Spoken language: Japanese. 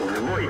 重い